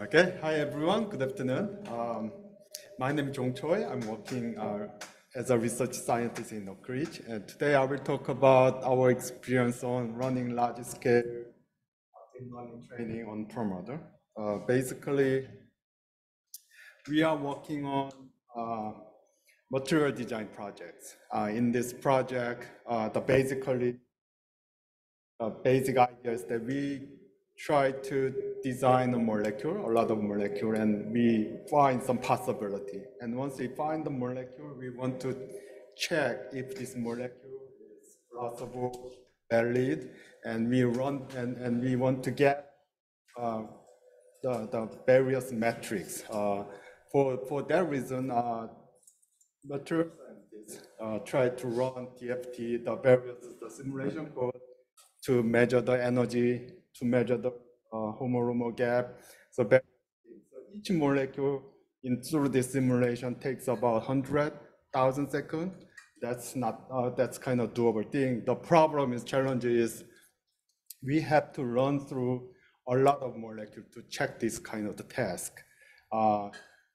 Okay, hi everyone, good afternoon. Um, my name is Jong Choi. I'm working uh, as a research scientist in Oak Ridge, and today I will talk about our experience on running large scale deep learning training on Perlmutter. Uh, basically, we are working on uh, material design projects. Uh, in this project, uh, the basically uh, basic is that we try to design a molecule, a lot of molecule, and we find some possibility. And once we find the molecule, we want to check if this molecule is plausible, valid, and we run and, and we want to get uh, the, the various metrics. Uh, for, for that reason, uh, material scientists uh, try to run DFT, the various the simulation code to measure the energy to measure the uh, homo gap. So, so each molecule in through this simulation takes about 100,000 seconds. That's not, uh, that's kind of doable thing. The problem is, challenge is we have to run through a lot of molecules to check this kind of the task. Uh,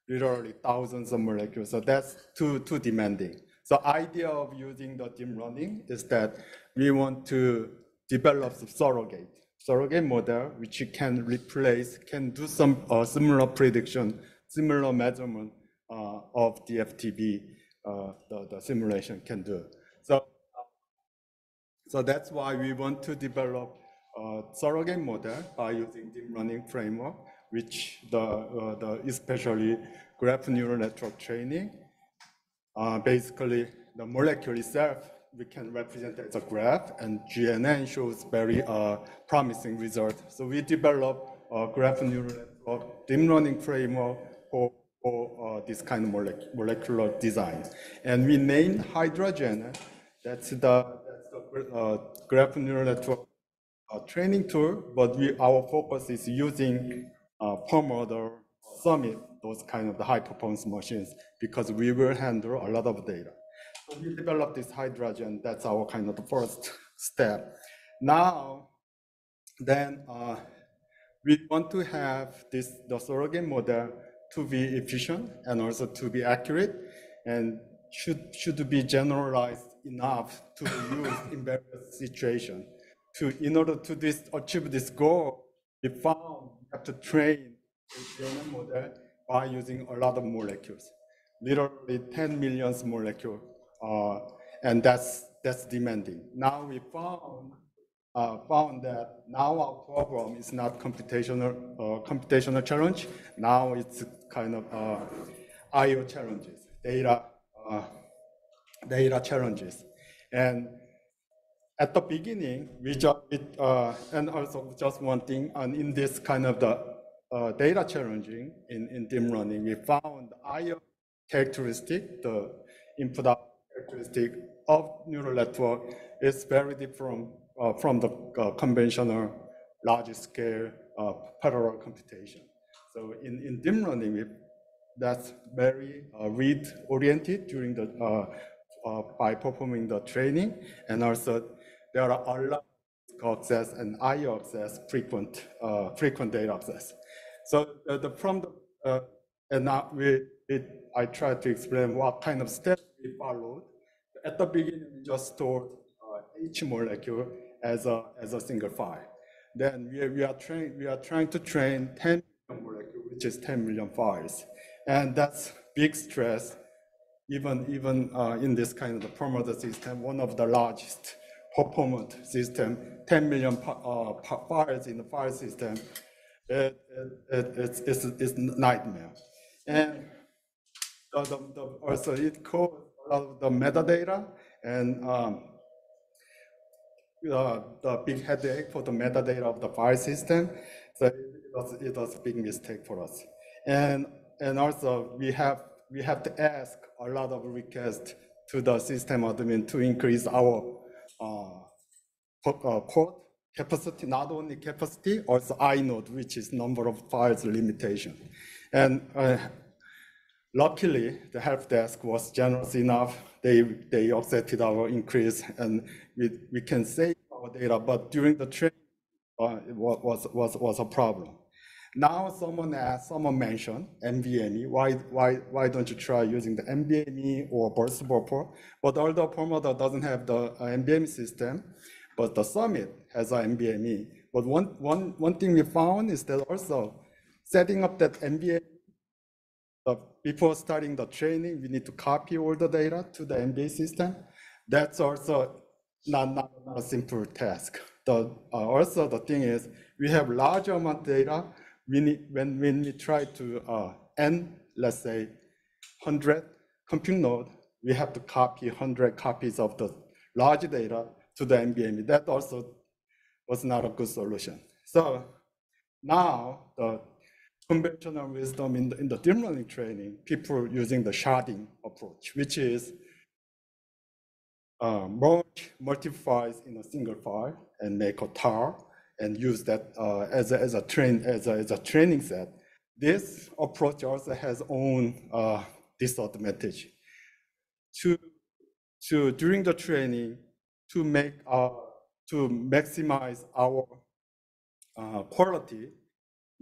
literally thousands of molecules. So that's too, too demanding. So idea of using the deep learning is that we want to develop the surrogate surrogate model, which can replace, can do some uh, similar prediction, similar measurement uh, of the FTB, uh, the, the simulation can do. So, so that's why we want to develop a surrogate model by using deep learning framework, which the, uh, the especially graph neural network training. Uh, basically, the molecule itself we can represent it as a graph, and GNN shows very uh, promising results. So we develop a graph neural network deep learning framework for, for uh, this kind of molec molecular design. And we named HydraGNN, that's the, that's the uh, graph neural network uh, training tool, but we, our focus is using uh, Summit, those kind of the high performance machines, because we will handle a lot of data we developed this HydraGNN. That's our kind of the first step. Now, then uh, we want to have this the surrogate model to be efficient and also to be accurate and should should be generalized enough to be used in various situations. To in order to this achieve this goal, we found we have to train the model by using a lot of molecules, literally 10 million molecules uh, and that's that's demanding. Now we found uh, found that now our problem is not computational uh, computational challenge. Now it's kind of uh, I/O challenges, data uh, data challenges, and at the beginning we just it, uh, and also just one thing, and in this kind of the data challenging in in deep learning, we found I/O characteristic, the input characteristic of neural network is very different uh, from the uh, conventional large-scale uh, parallel computation. So in, in deep learning, that's very uh, read-oriented during the uh, uh, by performing the training, and also there are a lot of access and I/O access, frequent frequent data access. So the, the from the and now we it, I try to explain what kind of steps we followed at the beginning, we just stored uh, each molecule as a, as a single file. Then we, we, are train, we are trying to train 10 million molecules, which is 10 million files. And that's big stress, even, even uh, in this kind of the Perlmutter system, one of the largest performant system, 10 million uh, files in the file system, it, it, it, it's, it's, it's nightmare. And the, the, the, also it caused of the metadata and um, uh, the big headache for the metadata of the file system. So it was, it was a big mistake for us. And, and also we have, we have to ask a lot of requests to the system admin to increase our uh, uh, code capacity, not only capacity, also inode, which is number of files limitation. And uh, Luckily, the help desk was generous enough. They, they accepted our increase and we, we can save our data, but during the training, uh, it was, was, was a problem. Now someone asked, someone mentioned NVMe. Why, why, why don't you try using the NVMe or burst buffer? But although Perlmutter doesn't have the uh, NVMe system, but the Summit has an NVMe. But one, one, one thing we found is that also setting up that NVMe, uh, before starting the training, we need to copy all the data to the NVMe system. That's also not, not, not a simple task. The, uh, also the thing is, we have large amount of data, we need, when, when we try to uh, n, let's say, 100 compute node, we have to copy 100 copies of the large data to the NVMe. That also was not a good solution. So now the conventional wisdom in the, in the deep learning training, people using the sharding approach, which is uh, merge multiple files in a single file and make a tar and use that uh, as, a, as, a train, as, a, as a training set. This approach also has own uh, disadvantage. To, to, during the training, to make uh, to maximize our uh, quality,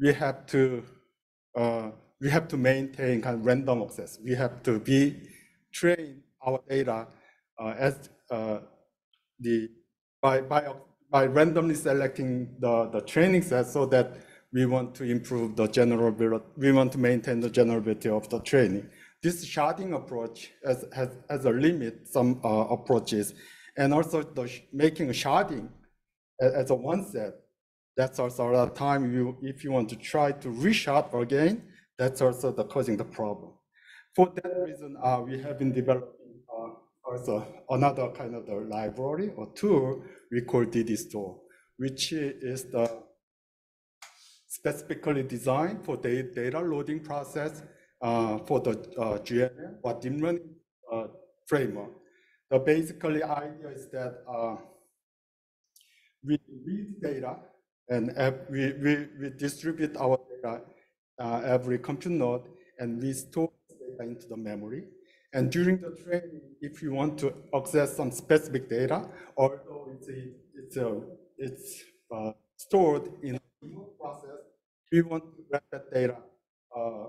we have to uh, we have to maintain kind of random access. We have to be train our data uh, as uh, the by by by randomly selecting the, the training set so that we want to improve the generability, we want to maintain the generability of the training. This sharding approach has, has, has a limit, some uh, approaches, and also the making sharding as, as a one set, that's also a lot of time you, if you want to try to reshard again, that's also the causing the problem. For that reason, uh, we have been developing uh, also another kind of the library or tool we call DDStore, which is the specifically designed for the data loading process uh, for the uh, or deep learning uh, framework. The basically idea is that uh, we read data and we, we, we distribute our data uh, every compute node and we store data into the memory. And during the training, if you want to access some specific data, although it's, a, it's, a, it's uh, stored in a remote process, we want to grab that data uh,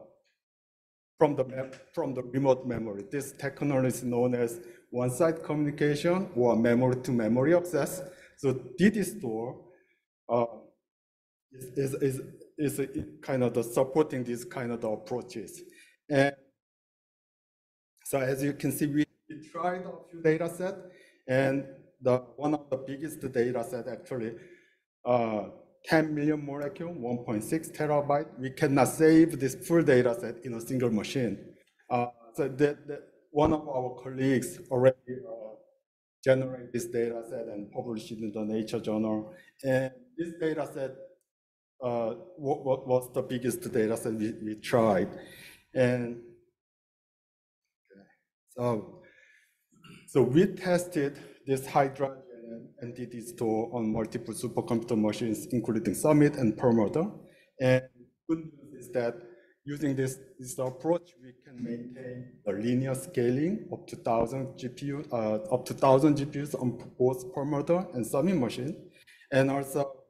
from, the from the remote memory. This technology is known as one-side communication or memory-to-memory -memory access. So DDStore uh, is, is, is, kind of the supporting these kind of the approaches. And so as you can see, we tried a few data set, and the one of the biggest data set actually, uh, 10 million molecule, 1.6 terabyte. We cannot save this full data set in a single machine. Uh, so one of our colleagues already uh, generate this data set and published it in the Nature journal. And this data set uh, what, what was the biggest data set we, we tried. And so, so we tested this and DDStore on multiple supercomputer machines, including Summit and Perlmutter. And good news is that using this, this approach, we can maintain the linear scaling up to 1,000 GPU, uh, up to 1,000 GPUs on both Perlmutter and Summit machine. And also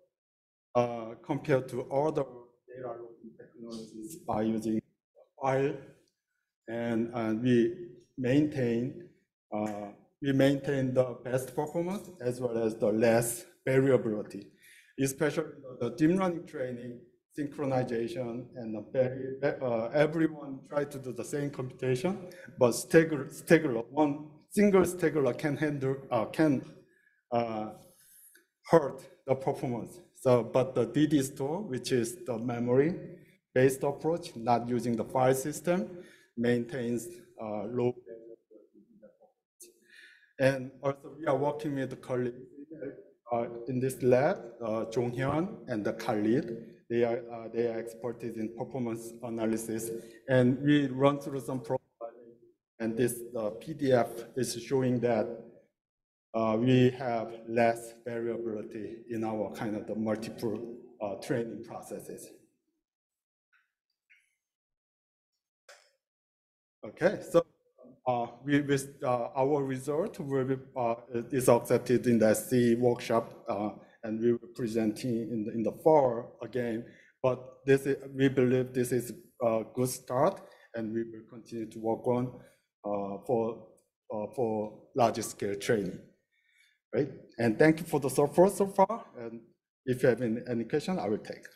uh, compared to other data loading technologies by using file and, and we maintain uh, we maintain the best performance as well as the less variability, especially the deep learning training, synchronization, and uh, everyone try to do the same computation, but straggler, one single straggler can handle, uh, can uh, hurt the performance. So, but the DDStore, which is the memory-based approach, not using the file system, maintains uh, low and also we are working with the colleagues uh, in this lab, uh, Jonghyun and the Khalid. They are, uh, they are expertise in performance analysis. And we run through some profiling. And this PDF is showing that uh, we have less variability in our kind of the multiple uh, training processes. Okay, so uh, we, with, uh, our result will be, uh, is accepted in the SC workshop, uh, and we will presenting in the, in the fall again But this is, we believe this is a good start, and we will continue to work on for for larger scale training. Right? And thank you for the support so far. And if you have any, any question, I will take.